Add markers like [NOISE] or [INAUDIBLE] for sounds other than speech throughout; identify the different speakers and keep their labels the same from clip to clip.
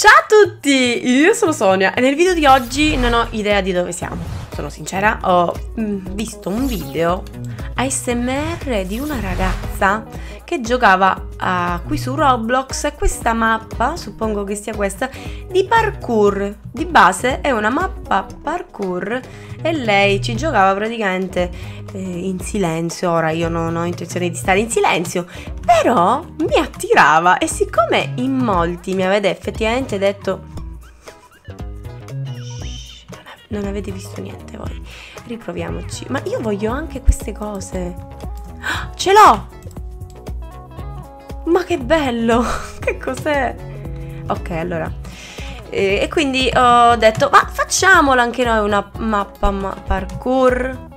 Speaker 1: Ciao a tutti, io sono Sonia e nel video di oggi non ho idea di dove siamo. Sono sincera, ho mm, visto un video ASMR di una ragazza che giocava uh, qui su Roblox questa mappa, suppongo che sia questa, di parkour. Di base è una mappa parkour e lei ci giocava praticamente eh, in silenzio. Ora io non ho intenzione di stare in silenzio, però mi attirava e siccome in molti mi avete effettivamente detto non avete visto niente voi. Riproviamoci. Ma io voglio anche queste cose. Ce l'ho! Ma che bello! [LAUGHS] che cos'è? Ok, allora. E, e, quindi ho detto, ma facciamola anche noi una mappa ma parkour.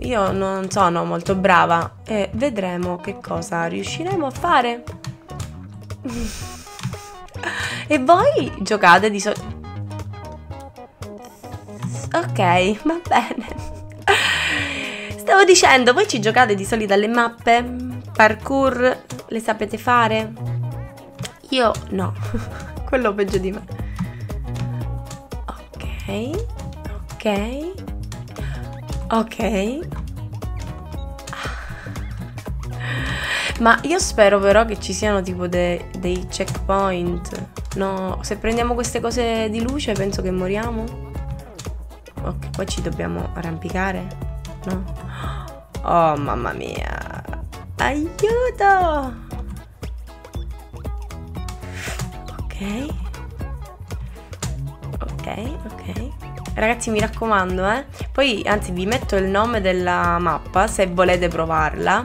Speaker 1: Io non sono molto brava e vedremo che cosa riusciremo a fare. [LAUGHS] e voi giocate di solito Ok, va bene. Dicendo, voi ci giocate di solito alle mappe? Parkour? Le sapete fare? Io no. [LAUGHS] Quello peggio di me. Ok. Ok. Ok. Ma io spero però che ci siano tipo de dei checkpoint. No, se prendiamo queste cose di luce penso che moriamo. Ok, poi ci dobbiamo arrampicare? No? Oh, mamma mia. Aiuto! Ok. Ok, ok. Ragazzi, mi raccomando, eh. Poi, anzi, vi metto il nome della mappa se volete provarla.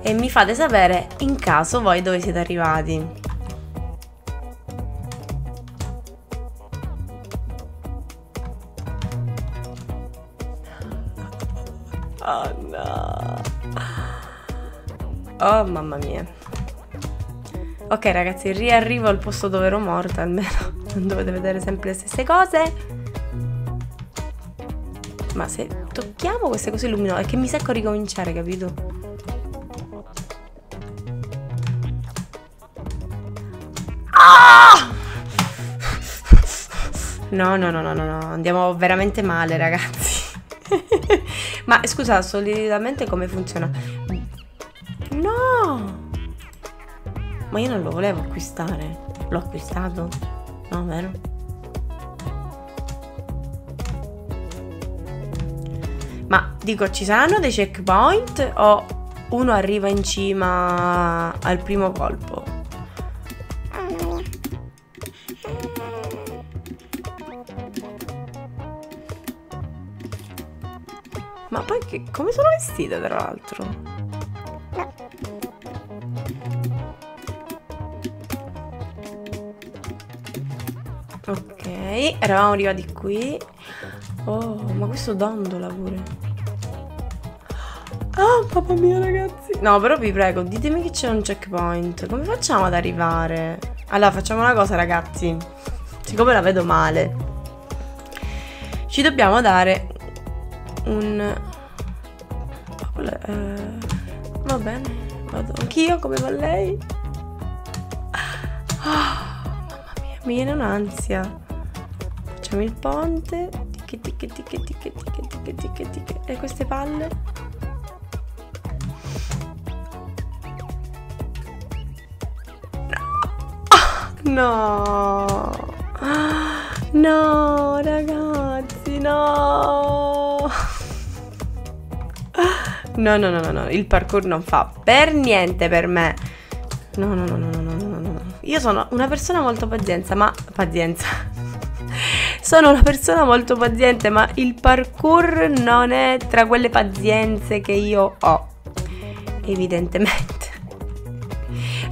Speaker 1: E mi fate sapere in caso voi dove siete arrivati. Oh mamma mia. Ok ragazzi, riarrivo al posto dove ero morta almeno. [LAUGHS] Non dovete vedere sempre le stesse cose. Ma se tocchiamo queste cose luminose, è che mi secco a ricominciare, capito? Ah! No, no, no, no, no, andiamo veramente male, ragazzi. [LAUGHS] Ma scusa, solitamente come funziona? No! Ma io non lo volevo acquistare. L'ho acquistato? No, vero? Ma dico, ci saranno dei checkpoint o uno arriva in cima al primo colpo? Ma poi che, come sono vestita tra l'altro? Ok, eravamo arrivati qui. Oh, ma questo dondola pure. Oh, mamma mia ragazzi. No, però vi prego, ditemi che c'è un checkpoint. Come facciamo ad arrivare? Allora, facciamo una cosa ragazzi. Siccome la vedo male. Ci dobbiamo dare un... Eh, va bene, vado anch'io come va lei. Oh, mamma mia, mi viene un'ansia. Facciamo il ponte. Ticche, ticche, ticche, ticche, ticche, ticche, ticche, ticche. E queste palle? No. No, ragazzi, no. No, no, no, no, no, il parkour non fa per niente per me. No, no, no, no, no, no, no, no. Io sono una persona molto pazienza, ma pazienza. [LAUGHS] sono una persona molto paziente, ma il parkour non è tra quelle pazienze che io ho. Evidentemente.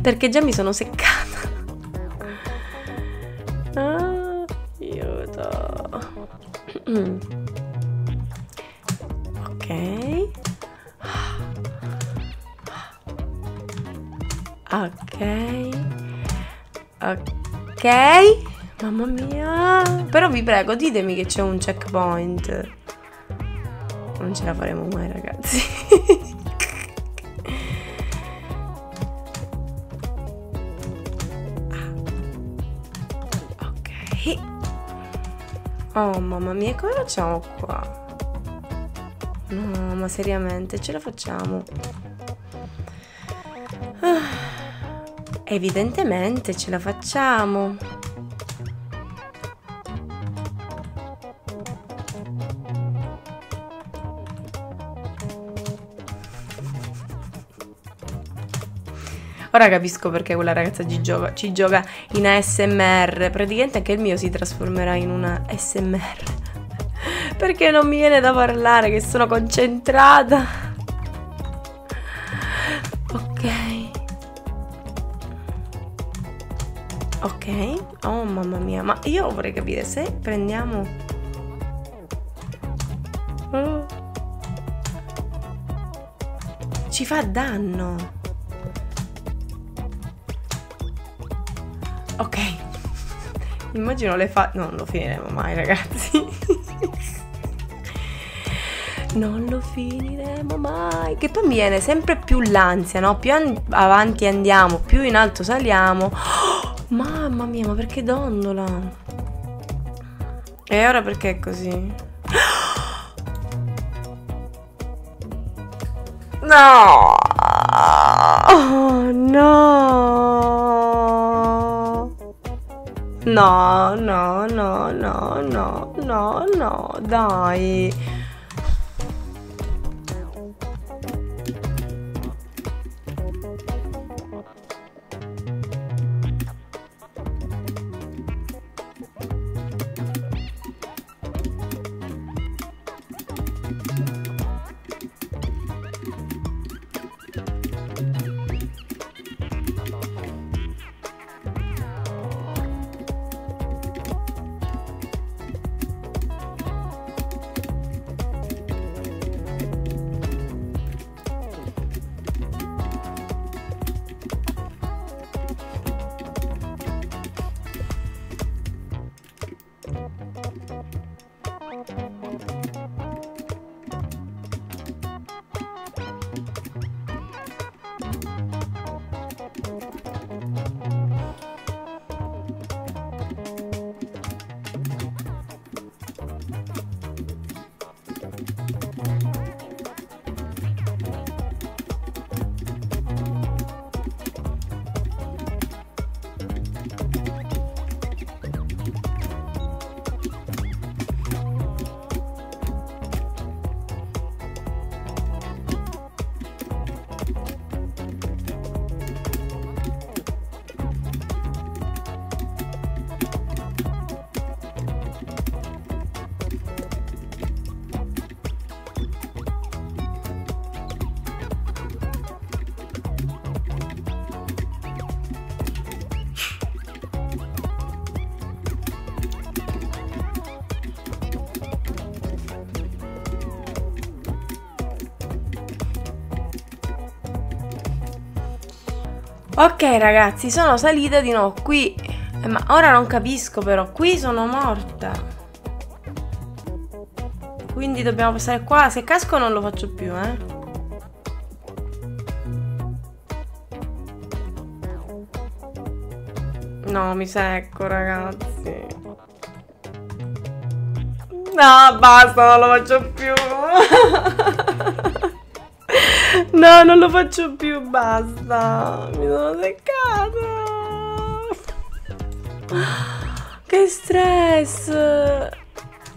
Speaker 1: Perché già mi sono seccata. [LAUGHS] Ah, aiuto. [CLEARS THROAT] Ok. ok. Ok. Mamma mia. Però vi prego ditemi che c'è un checkpoint. Non ce la faremo mai ragazzi. Ah. Ok. Oh mamma mia cosa facciamo qua? No ma seriamente ce la facciamo. Evidentemente ce la facciamo. Ora capisco perché quella ragazza ci gioca, ci gioca in ASMR. Praticamente anche il mio si trasformerà in una ASMR. [LAUGHS] Perché non mi viene da parlare, che sono concentrata. Ok. Oh mamma mia. Ma io vorrei capire se prendiamo... Oh. Ci fa danno. Ok. Immagino le fa... No, non lo finiremo mai, ragazzi. [LAUGHS] non lo finiremo mai. Che poi mi viene sempre più l'ansia, no? Più an avanti andiamo, più in alto saliamo. [GASPS] Oh, mamma mia, ma perché dondola? E ora perché è così? [GASPS] No! Oh, no! No, no, no, no, no, no, no, dai. Ok ragazzi, sono salita di nuovo qui. Eh, ma ora non capisco però, qui sono morta. Quindi dobbiamo passare qua. Se casco non lo faccio più, eh. No, mi secco ragazzi. No, basta, non lo faccio più. [LAUGHS] No, non lo faccio più, basta. Mi sono seccata. Che stress.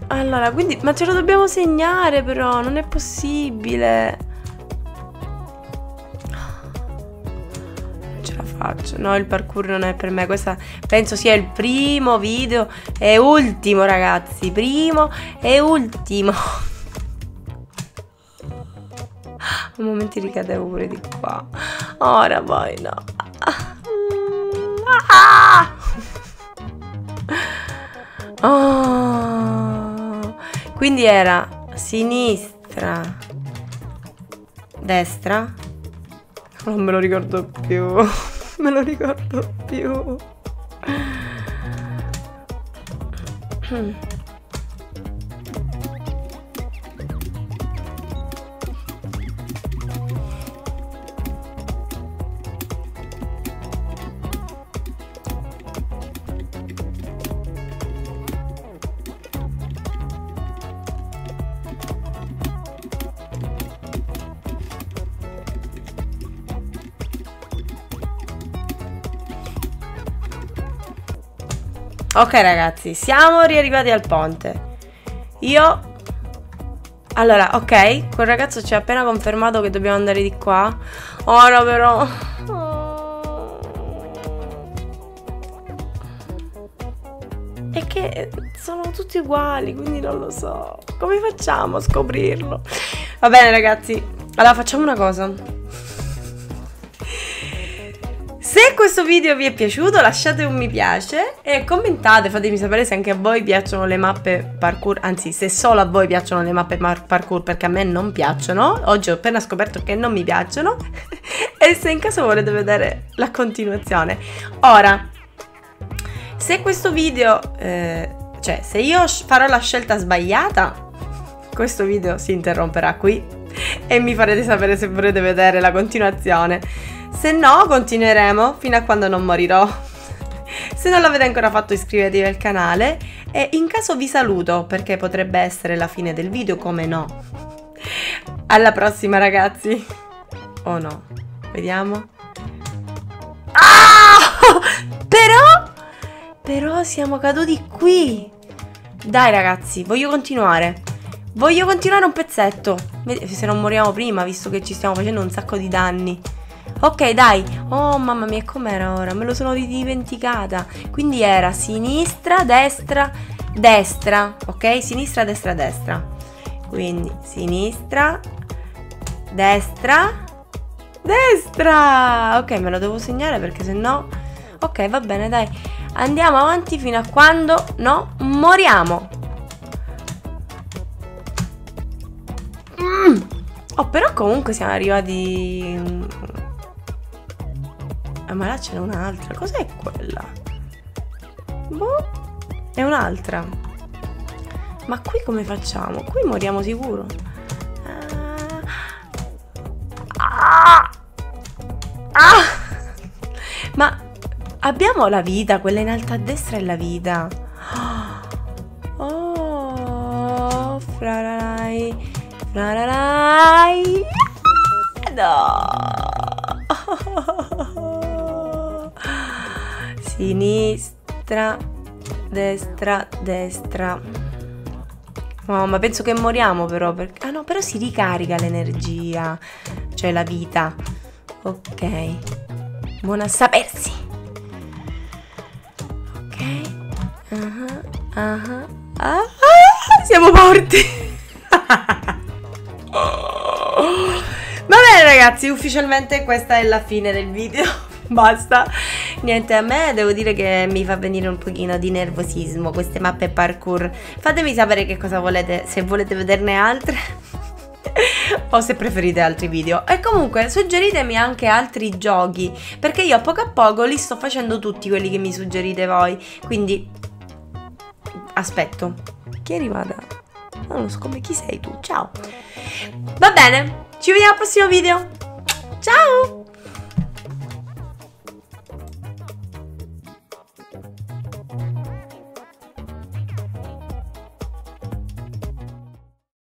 Speaker 1: Allora, quindi... Ma ce lo dobbiamo segnare però, non è possibile. Non ce la faccio. No, il parkour non è per me. Questa penso sia il primo video e ultimo, ragazzi. Primo e ultimo. A momenti ricadevo pure di qua. Ora poi no. Ah! Oh. Quindi era sinistra, destra. Non me lo ricordo più. [LAUGHS] me lo ricordo più. [CLEARS THROAT] Ok ragazzi, siamo riarrivati al ponte. Io... Allora, ok, quel ragazzo ci ha appena confermato che dobbiamo andare di qua. Ora però... E che sono tutti uguali, quindi non lo so. Come facciamo a scoprirlo? Va bene ragazzi, allora facciamo una cosa. Se questo video vi è piaciuto lasciate un mi piace e commentate, fatemi sapere se anche a voi piacciono le mappe parkour, anzi se solo a voi piacciono le mappe parkour perché a me non piacciono, oggi ho appena scoperto che non mi piacciono [LAUGHS] e se in caso volete vedere la continuazione. Ora, se questo video, eh, cioè se io farò la scelta sbagliata, questo video si interromperà qui e mi farete sapere se volete vedere la continuazione. Se no, continueremo fino a quando non morirò. Se non l'avete ancora fatto iscrivetevi al canale e in caso vi saluto perché potrebbe essere la fine del video, come no. Alla prossima ragazzi. O oh no? Vediamo. Ah! [LAUGHS] Però però siamo caduti qui. Dai ragazzi, voglio continuare. Voglio continuare un pezzetto. Se non moriamo prima, visto che ci stiamo facendo un sacco di danni. Ok, dai. Oh, mamma mia, com'era ora? Me lo sono dimenticata. Quindi era sinistra, destra, destra. Ok? Sinistra, destra, destra. Quindi sinistra, destra, destra. Ok, me lo devo segnare perché se no... Ok, va bene, dai. Andiamo avanti fino a quando no moriamo. Mm. Oh, però comunque siamo arrivati... Ah, ma là c'è un'altra. Cos'è quella? Boh, è un'altra. Ma qui come facciamo? Qui moriamo sicuro. Ah! Ah! [LAUGHS] Ma Abbiamo la vita, quella in alto a destra è la vita. [GASPS] Oh, frarai, frarai. No. Sinistra, destra, destra. Oh, ma penso che moriamo però. Perché... Ah no, però si ricarica l'energia. Cioè la vita. Ok. Buona a sapersi. Uh -huh. Ah, siamo morti. [LAUGHS] Va bene ragazzi, ufficialmente questa è la fine del video. [LAUGHS] Basta. Niente, a me devo dire che mi fa venire un pochino di nervosismo queste mappe parkour. Fatemi sapere che cosa volete, se volete vederne altre [LAUGHS] o se preferite altri video. E comunque suggeritemi anche altri giochi, perché io a poco a poco li sto facendo tutti quelli che mi suggerite voi. Quindi aspetto. Chi arriva da... Non lo so come chi sei tu. Ciao. Va bene, ci vediamo al prossimo video. Ciao!